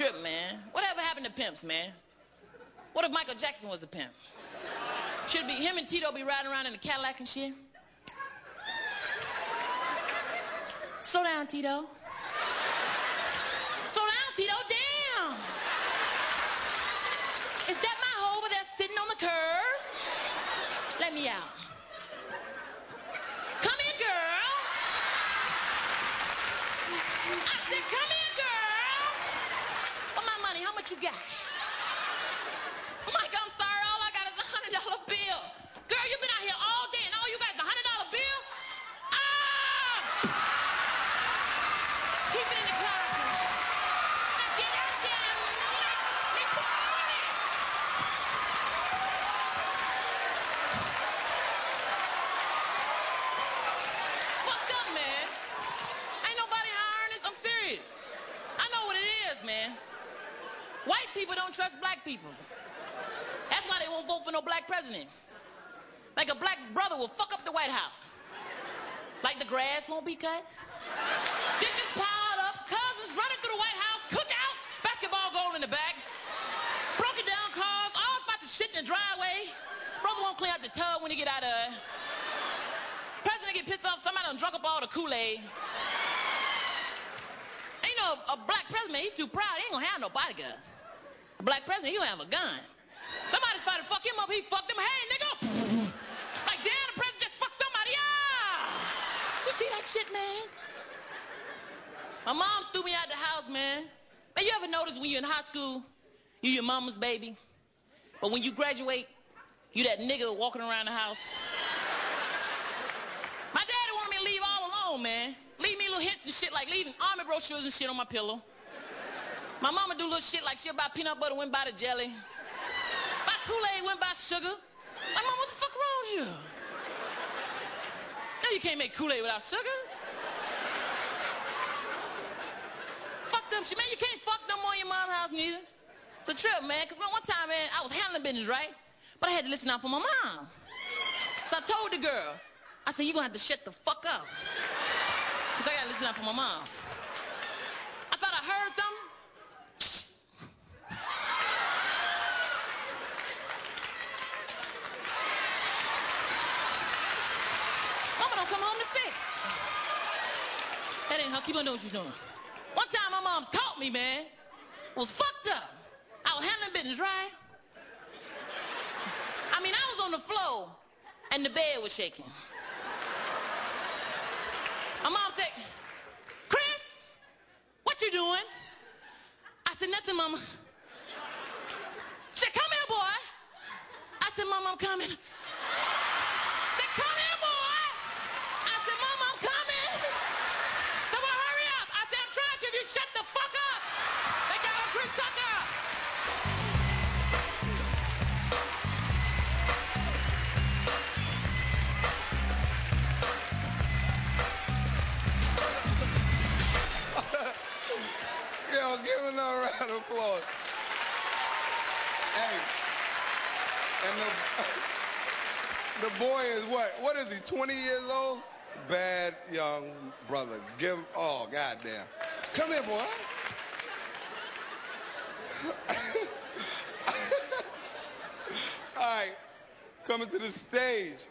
trip, man. Whatever happened to pimps, man? What if Michael Jackson was a pimp? Should be him and Tito be riding around in a Cadillac and shit? Slow down, Tito. Slow down, Tito. Damn. Is that my hoe over there sitting on the curb? Let me out. Come here, girl. I said, come here, girl. For my money, how much you got? Mike, I'm sorry. All I got is a hundred dollar bill. Girl, you've been out here all day, and all you got is a hundred dollar bill. Ah! Keep it in the car. Now get out there and me money. It's fucked up, man. Ain't nobody hiring this. I'm serious. I know what it is, man. White people don't trust black people. That's why they won't vote for no black president. Like a black brother will fuck up the White House. Like the grass won't be cut. Dishes piled up, cousins running through the White House, cookouts, basketball goal in the back, broken down cars, all about to shit in the driveway. Brother won't clean out the tub when he get out of. President get pissed off, somebody done drunk up all the Kool-Aid. Ain't no a black president, he's too proud, he ain't gonna have no bodyguard. A black president, he gonna have a gun. Somebody tried to fuck him up, he fucked him. Hey, nigga! Like, damn, the president just fucked somebody up! You see that shit, man? My mom threw me out the house, man. Man, you ever notice when you're in high school, you're your mama's baby? But when you graduate, you that nigga walking around the house? My daddy wanted me to leave all alone, man. Leave me little hints and shit like leaving army brochures and shit on my pillow. My mama do little shit like she'll buy peanut butter, went by the jelly. Buy Kool-Aid, went by sugar. My mom, what the fuck wrong with you? No, you can't make Kool-Aid without sugar. Fuck them shit, man. You can't fuck them on your mom's house neither. It's a trip, man. Cause one time, man, I was handling business, right? But I had to listen out for my mom. So I told the girl, I said, you're gonna have to shut the fuck up. Cause I gotta listen out for my mom. I thought I heard something. Mama don't come home to six. That ain't her. Keep on doing what she's doing. One time my mom's caught me, man. Was fucked up. I was handling business, right? I mean, I was on the floor and the bed was shaking. My mom said, Chris, what you doing? I said, nothing, mama. She said, come here, boy. I said, mama, I'm coming. Round of applause. Hey, and the, the boy is what? What is he, 20 years old? Bad young brother. Give oh, goddamn. Come here, boy. All right, coming to the stage.